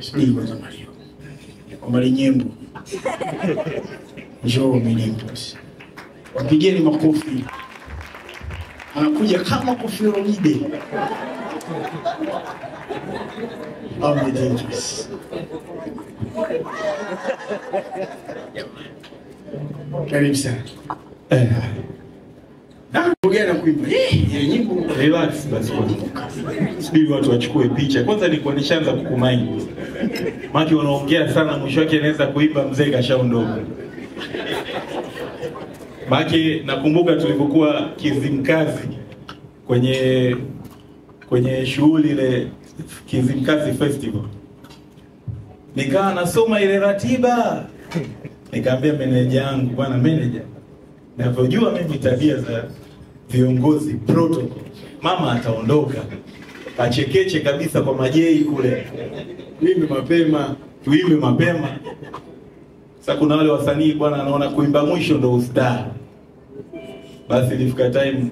Subiri kwanza Mario. Omari Nyembo. Njoo Minneapolis. Wapigeni makofi. Anakuja kama Koffi Olomide. Omari Dangerous. Karibu sana. Eh. Na kuimba. Eh, nyimbo Relax basi Subiri watu wachukue picha. Kwanza nilikuwa nishaanza kukumaini. Maki wanaongea sana mwisho wake anaweza kuimba mzee kashaondoka. Maki nakumbuka tulipokuwa Kizimkazi kwenye kwenye shughuli ile Kizimkazi Festival. Nikawa nasoma ile ratiba. nikaambia meneja yangu, bwana meneja, navyojua mimi tabia za viongozi protocol, mama ataondoka achekeche kabisa kwa majei kule, Mimi mapema. tuimbe mapema. Sasa kuna wale wasanii bwana, anaona kuimba mwisho ndo ustaa. Basi ilifika time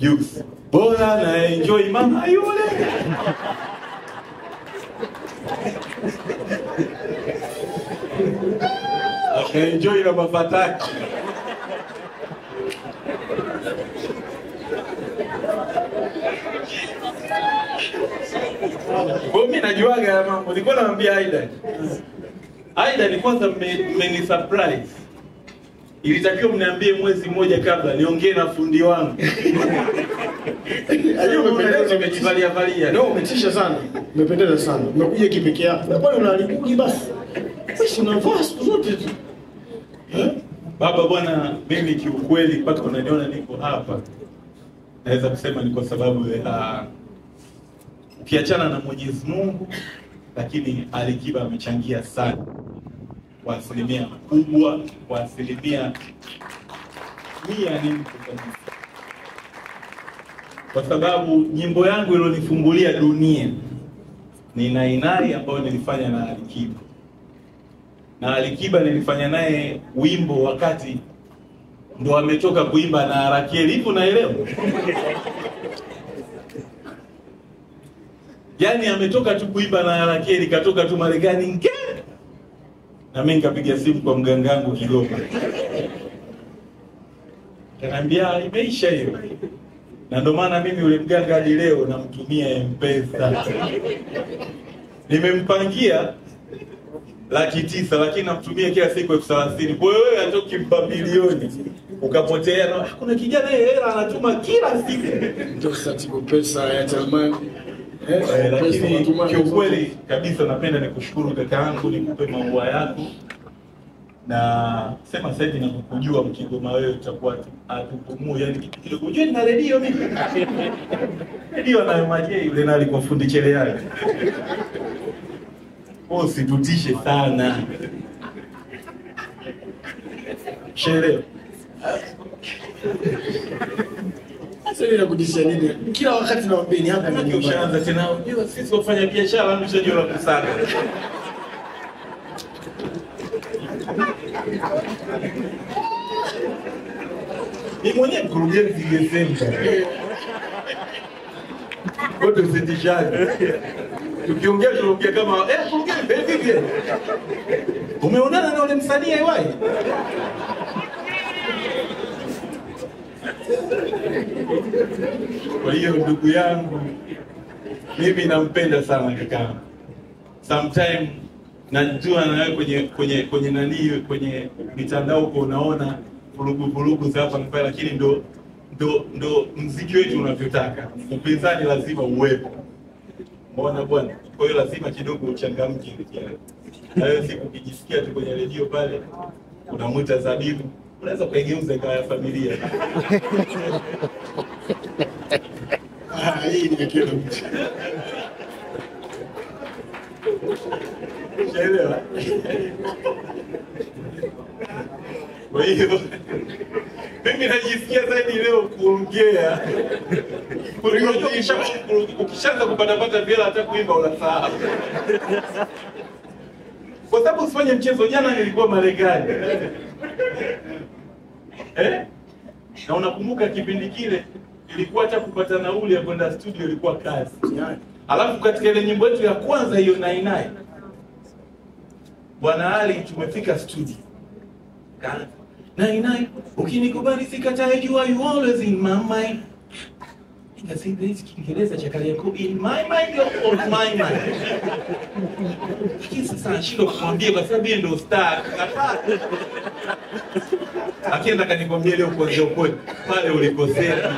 Jux, bora na enjoy mama yule akaenjoy na mafataki mimi najuaga ya mambo. Nilikuwa namwambia Aida. Aida ni kwanza mmeni surprise. Ilitakiwa mniambie mwezi mmoja kabla niongee na fundi wangu. Ajua umependeza umejivalia valia. No, umetisha sana. Umependeza sana. Umekuja kipekee yako. Na bwana unalikuji basi. Sisi na siku zote tu. Baba bwana, mimi kiukweli mpaka unaniona niko hapa, naweza kusema ni kwa sababu ya ukiachana na Mwenyezi Mungu, lakini Alikiba amechangia sana. Kwa asilimia kubwa, kwa asilimia mia ni mtu kabisa, kwa sababu nyimbo yangu ilonifungulia dunia ni Nainai ambayo nilifanya na Alikiba. Na Alikiba nilifanya naye wimbo wakati ndo ametoka kuimba na Rakeli, hivyo naelewa. Yaani ametoka tu kuimba na Harakeli, katoka tu Marekani nge, na mimi nikapiga simu kwa mganga wangu Kigoma, kanaambia imeisha hiyo, na ndo maana mimi yule mganga hadi leo namtumia M-Pesa, nimempangia laki tisa lakini namtumia kila siku elfu thelathini. Kwa hiyo wewe hata ukimpa milioni ukapotea. Na kuna kijana yeye hela anatuma kila siku. Ndio Tigo pesa ya Telman. Eh, lakini kiukweli kabisa napenda nikushukuru kaka yangu nikupe maua yako. Na sema sasa hivi nakukujua mkigoma wewe utakuwa atupumue. Yani kitu kile kujua na redio mimi? Redio na maje yule na alikuwa fundi cheleani kwa usitutishe sana. Sherehe Sasa hivi nakudisha nini? Kila wakati nawaambia ni hapa ni ushaanza tena unajua sisi wafanya biashara mshajua la kusaga. Ni mwenyewe mkurugenzi sema. wote usitishane tukiongea tunaongea kama eh mkurugenzi vipi umeonana na yule msanii aiwai Kwa hiyo ndugu yangu, mimi nampenda sana kaka. Sometime najua na wewe kwenye kwenye kwenye nani kwenye mitandao uko unaona vurugu vurugu za hapa pale, lakini ndo ndo ndo mziki wetu unavyotaka. Upinzani lazima uwepo, mbona bwana. Kwa hiyo lazima kidogo uchangamke. Na wewe siku ukijisikia tu kwenye redio pale unamwita Zabibu, unaweza kuigeuza ikawa ya familia. Ah, hii ni kitu? Kwa hiyo mimi najisikia zaidi leo kuongea kuliko ukisha- ukishaanza kupatapata vyela hata kuimba unasahau, kwa sababu usifanye mchezo. Jana nilikuwa Marekani eh? na unakumbuka kipindi kile ilikuwa hata kupata nauli ya kwenda studio ilikuwa kazi alafu katika ile nyimbo yetu ya kwanza hiyo nainai bwana ali tumefika studio Kaanza, nainai ukinikubali sikatae are you always in my mind Nikasema hizi Kiingereza cha Kariakoo in my mind or on my mind. Lakini sasa nashindwa kumwambia kwa sababu yeye ndio star. Akienda kanikwambia leo kuanzia ukweli pale ulikosea.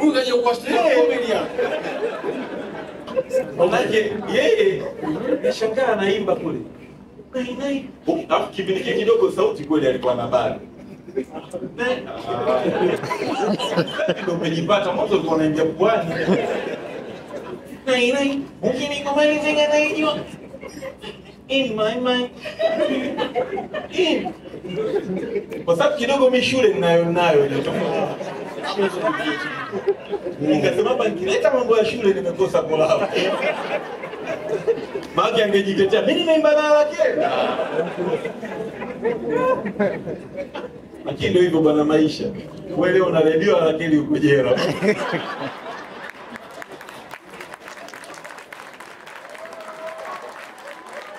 Huyu kaja kwa stage comedy. Manake yeye nashangaa anaimba kule. Kipindi kidogo sauti kweli alikuwa na bado. Umejipata mwanzo ulikuwa unaingia nai. Ukinikubali naijua. In my mind. In. Kwa sababu kidogo mi shule ninayo nayo ile. Nikasema hapa nikileta mambo ya shule nimekosa kulala. Maki angejitetea mi nimeimba na. Lakini ndio hivyo bwana maisha. Wewe leo una redio lakini uko jela.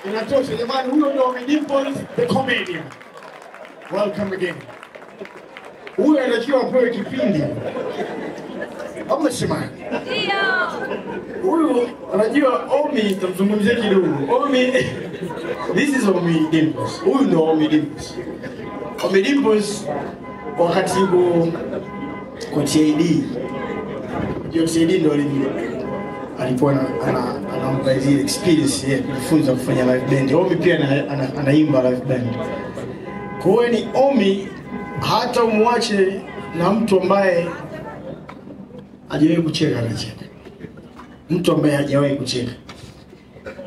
Inatosha jamani, huyo ndio Dimpoz the comedian. Welcome again. Huyo anatakiwa apewe kipindi. Ama. Huyu anajua Omi, tamzungumzia kidogo. Omi, This is Omi Dimpoz. Huyu ndio Omi Dimpoz. Ommy Dimpoz wakati yuko kwa TID. Hiyo TID alivyo alikuwa ana- ana- anampa ile experience ya kujifunza kufanya live band. Omi pia ana- ana- anaimba live band. Kwa hiyo ni Omi, hata umwache na mtu ambaye hajawahi kucheka anacheka, mtu ambaye hajawahi kucheka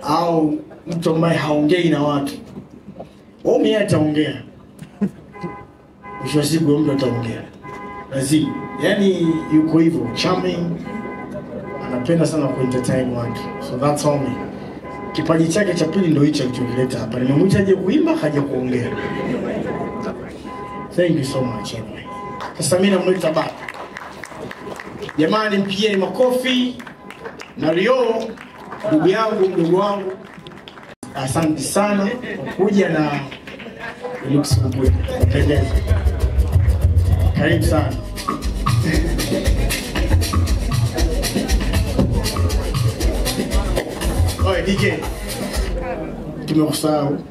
au mtu ambaye haongei na watu, Omi ataongea. Mwisho wa siku mtu ataongea, lazima. Yani yuko hivyo charming. Anapenda sana ku entertain watu. So that's all me kipaji chake cha pili ndio hicho alichokileta hapa. Nimemwita aje kuimba haja kuongea. Thank you so much anyway. Sasa mimi namwita baba. Jamani mpigieni makofi na Rio ndugu yangu mdogo wangu. Asante sana kwa kuja na looks good pendeza karibu sana Oye DJ, tumekusahau.